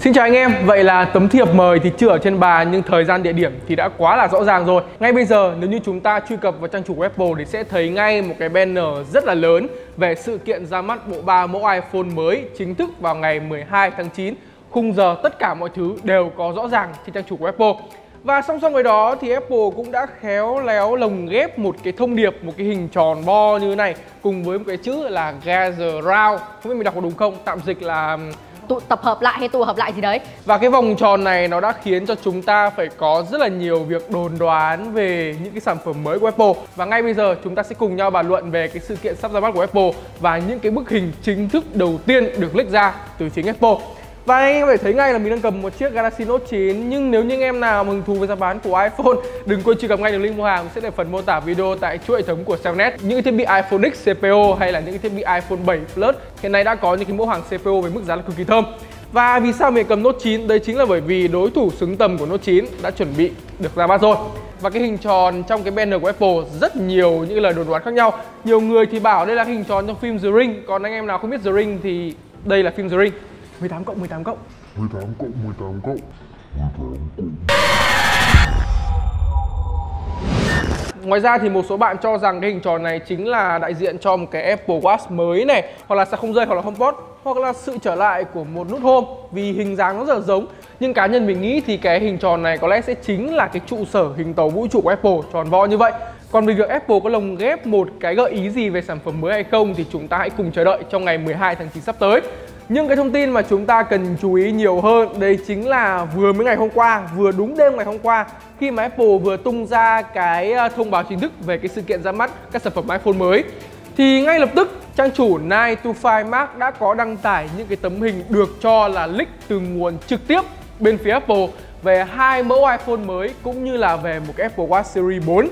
Xin chào anh em, vậy là tấm thiệp mời thì chưa ở trên bàn nhưng thời gian địa điểm thì đã quá là rõ ràng rồi. Ngay bây giờ nếu như chúng ta truy cập vào trang chủ của Apple thì sẽ thấy ngay một cái banner rất là lớn về sự kiện ra mắt bộ ba mẫu iPhone mới chính thức vào ngày 12 tháng 9 Khung giờ tất cả mọi thứ đều có rõ ràng trên trang chủ của Apple. Và song song với đó thì Apple cũng đã khéo léo lồng ghép một cái thông điệp, một cái hình tròn bo như thế này cùng với một cái chữ là Gather Round. Không biết mình đọc có đúng không? Tạm dịch là tụ tập hợp lại hay tụ hợp lại gì đấy. Và cái vòng tròn này nó đã khiến cho chúng ta phải có rất là nhiều việc đồn đoán về những cái sản phẩm mới của Apple. Và ngay bây giờ chúng ta sẽ cùng nhau bàn luận về cái sự kiện sắp ra mắt của Apple và những cái bức hình chính thức đầu tiên được leak ra từ chính Apple và anh em có thể thấy ngay là mình đang cầm một chiếc Galaxy Note 9 Nhưng nếu như anh em nào mừng hứng thú với giá bán của iPhone, Đừng quên truy cập ngay đường link mua hàng, sẽ để phần mô tả video tại chuỗi hệ thống của Cellnet Những cái thiết bị iPhone X CPU hay là những cái thiết bị iPhone 7 Plus, Hiện nay đã có những cái mẫu hàng CPU với mức giá là cực kỳ thơm. Và vì sao mình cầm Note 9? Đấy chính là bởi vì đối thủ xứng tầm của Note 9 đã chuẩn bị được ra mắt rồi. Và cái hình tròn trong cái banner của Apple, rất nhiều những lời đồn đoán khác nhau. Nhiều người thì bảo đây là hình tròn trong phim The Ring, Còn anh em nào không biết The Ring thì đây là phim The Ring. 18 cộng 18 cộng. 18 cộng 18 cộng 18 cộng. Ngoài ra thì một số bạn cho rằng cái hình tròn này chính là đại diện cho một cái Apple Watch mới này Hoặc là sạc không dây hoặc là HomePod Hoặc là sự trở lại của một nút home Vì hình dáng nó rất là giống. Nhưng cá nhân mình nghĩ thì cái hình tròn này có lẽ sẽ chính là cái trụ sở hình tàu vũ trụ của Apple tròn vo như vậy. Còn về việc Apple có lồng ghép một cái gợi ý gì về sản phẩm mới hay không thì chúng ta hãy cùng chờ đợi trong ngày 12 tháng 9 sắp tới. Nhưng cái thông tin mà chúng ta cần chú ý nhiều hơn đấy chính là vừa mới ngày hôm qua, vừa đúng đêm ngày hôm qua khi mà Apple vừa tung ra cái ờ, thông báo chính thức về cái sự kiện ra mắt các sản phẩm iPhone mới. Thì ngay lập tức trang chủ 9to5 Mac đã có đăng tải những cái tấm hình được cho là leak từ nguồn trực tiếp bên phía Apple về hai mẫu iPhone mới cũng như là về một cái Apple Watch Series 4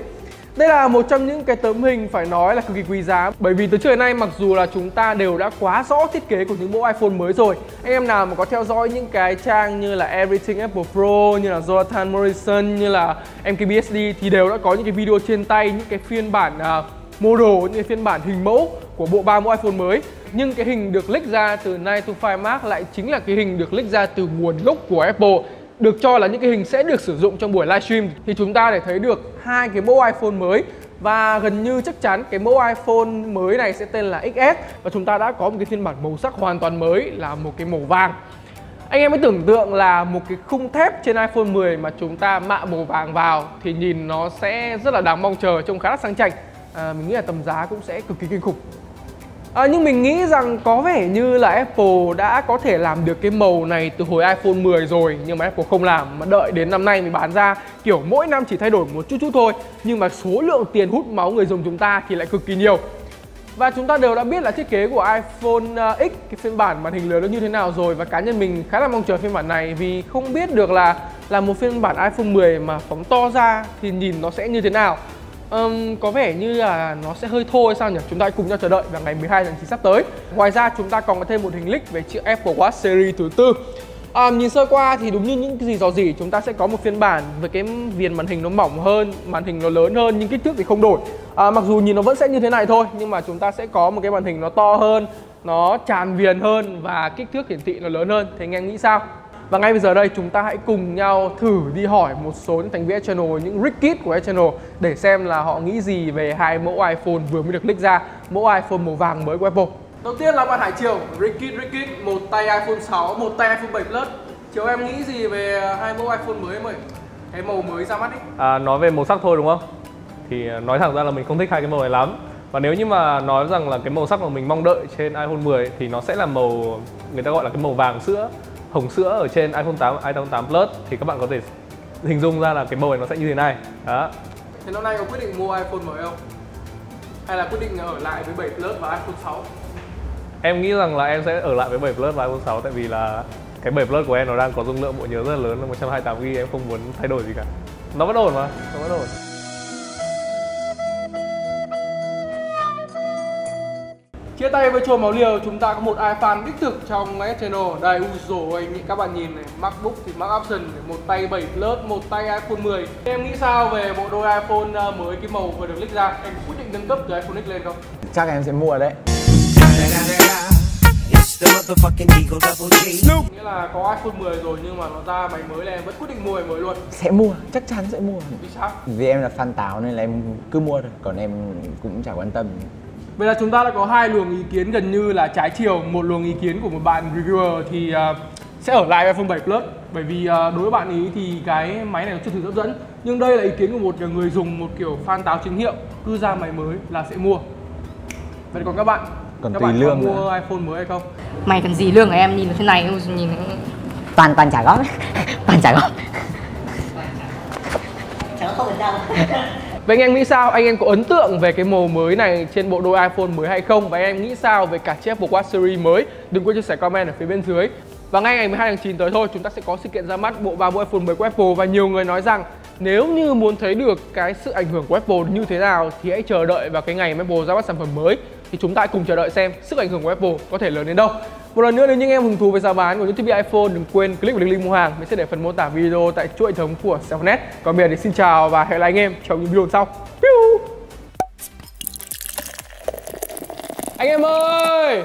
đây là một trong những cái tấm hình phải nói là cực kỳ quý giá. Bởi vì từ trước đến nay mặc dù là chúng ta đều đã quá rõ thiết kế của những mẫu iPhone mới rồi Anh em nào mà có theo dõi những cái trang như là Everything Apple Pro, như là Jonathan Morrison, như là MKBSD Thì đều đã có những cái video trên tay, những cái phiên bản uh, model, những cái phiên bản hình mẫu của bộ ba mẫu iPhone mới. Nhưng cái hình được leak ra từ 9to5 Max lại chính là cái hình được leak ra từ nguồn gốc của Apple được cho là những cái hình sẽ được sử dụng trong buổi livestream thì chúng ta để thấy được hai cái mẫu iPhone mới. Và gần như chắc chắn cái mẫu iPhone mới này sẽ tên là XS và chúng ta đã có một cái phiên bản màu sắc hoàn toàn mới là một cái màu vàng. Anh em hãy tưởng tượng là một cái khung thép trên iPhone 10 mà chúng ta mạ màu vàng vào thì nhìn nó sẽ rất là đáng mong chờ trông khá là sang chảnh. À, mình nghĩ là tầm giá cũng sẽ cực kỳ kinh khủng. À, nhưng mình nghĩ rằng có vẻ như là Apple đã có thể làm được cái màu này từ hồi iPhone 10 rồi Nhưng mà Apple không làm. Mà đợi đến năm nay mới bán ra Kiểu mỗi năm chỉ thay đổi một chút chút thôi Nhưng mà số lượng tiền hút máu người dùng chúng ta thì lại cực kỳ nhiều. Và chúng ta đều đã biết là thiết kế của iPhone à, X cái phiên bản màn hình lớn nó như thế nào rồi và cá nhân mình khá là mong chờ phiên bản này vì không biết được là là một phiên bản iPhone 10 mà phóng to ra thì nhìn nó sẽ như thế nào um, có vẻ như là nó sẽ hơi thô hay sao nhỉ? Chúng ta hãy cùng nhau chờ đợi vào ngày 12 tháng 9 sắp tới. Ngoài ra chúng ta còn có thêm một hình leak về chiếc Apple Watch series thứ tư. À, nhìn sơ qua thì đúng như những cái gì dò dỉ chúng ta sẽ có một phiên bản với cái viền màn hình nó mỏng hơn, màn hình nó lớn hơn nhưng kích thước thì không đổi. À, mặc dù nhìn nó vẫn sẽ như thế này thôi nhưng mà chúng ta sẽ có một cái màn hình nó to hơn, nó tràn viền hơn và kích thước hiển thị nó lớn hơn. Thì anh em nghĩ sao? Và ngay bây giờ đây chúng ta hãy cùng nhau thử đi hỏi một số những thành viên channel, những Rickit của channel để xem là họ nghĩ gì về hai mẫu iPhone vừa mới được leak ra, mẫu iPhone màu vàng mới của Apple. Đầu tiên là bạn Hải Triều, Rickit Rickit, một tay iPhone 6, một tay iPhone 7 Plus. Chiều em nghĩ gì về hai mẫu iPhone mới em ơi? Cái màu mới ra mắt ý. À, nói về màu sắc thôi đúng không? Thì nói thẳng ra là mình không thích hai cái màu này lắm và nếu như mà nói rằng là cái màu sắc mà mình mong đợi trên iPhone 10 thì nó sẽ là màu người ta gọi là cái màu vàng sữa hồng sữa ở trên iPhone 8, iPhone 8 Plus thì các bạn có thể hình dung ra là cái màu này nó sẽ như thế này. Đó. Thế năm nay có quyết định mua iPhone mới không? Hay là quyết định ở lại với 7 Plus và iPhone 6? Em nghĩ rằng là em sẽ ở lại với 7 Plus và iPhone 6 tại vì là cái 7 Plus của em nó đang có dung lượng bộ nhớ rất là lớn là 128GB em không muốn thay đổi gì cả. Nó vẫn ổn mà, nó vẫn ổn. Chia tay với chùa máu liều, chúng ta có một iPhone đích thực trong S Channel. Đây, ui dồi ôi, các bạn nhìn này, MacBook thì Mac Option, một tay 7 Plus, một tay iPhone 10. Em nghĩ sao về bộ đôi iPhone ờ, mới cái màu vừa được leak ra? Em quyết định nâng cấp từ iPhone X lên không? Chắc em sẽ mua đấy the motherfucking Eagle Double G. Nghĩa là có iPhone 10 rồi nhưng mà nó ra máy mới là em vẫn quyết định mua máy mới luôn sẽ mua chắc chắn sẽ mua Vì sao? vì em là fan táo nên là em cứ mua thôi còn em cũng chẳng quan tâm Vậy là chúng ta đã có hai luồng ý kiến gần như là trái chiều. Một luồng ý kiến của một bạn reviewer thì uh, sẽ ở lại iPhone 7 Plus. Bởi vì uh, đối với bạn ý thì cái máy này nó chưa thực hấp dẫn. Nhưng đây là ý kiến của một người dùng một kiểu fan táo chính hiệu. Cứ ra máy mới là sẽ mua. Vậy còn các bạn? Còn các tùy bạn có lương mua nữa. iPhone mới hay không? Mày cần gì lương của em? Nhìn thế này không nhìn toàn toàn trả góp. Toàn trả góp Vậy anh em nghĩ sao? Anh em có ấn tượng về cái màu mới này trên bộ đôi iPhone mới hay không? Và anh em nghĩ sao về cả chiếc Apple Watch Series mới? Đừng quên chia sẻ comment ở phía bên dưới. Và ngay ngày 12 tháng 9 tới thôi, chúng ta sẽ có sự kiện ra mắt bộ ba bộ iPhone mới của Apple và nhiều người nói rằng nếu như muốn thấy được cái sự ảnh hưởng của Apple như thế nào thì hãy chờ đợi vào cái ngày Apple ra mắt sản phẩm mới thì chúng ta hãy cùng chờ đợi xem sức ảnh hưởng của Apple có thể lớn đến đâu. Một lần nữa, nếu như em hứng thú với giá bán của những thiết bị iPhone, đừng quên click vào link mua hàng. Mình sẽ để phần mô tả video tại chuỗi hệ thống của Cellnet. Còn bây giờ thì xin chào và hẹn lại anh em trong những video sau. Piu! Anh em ơi!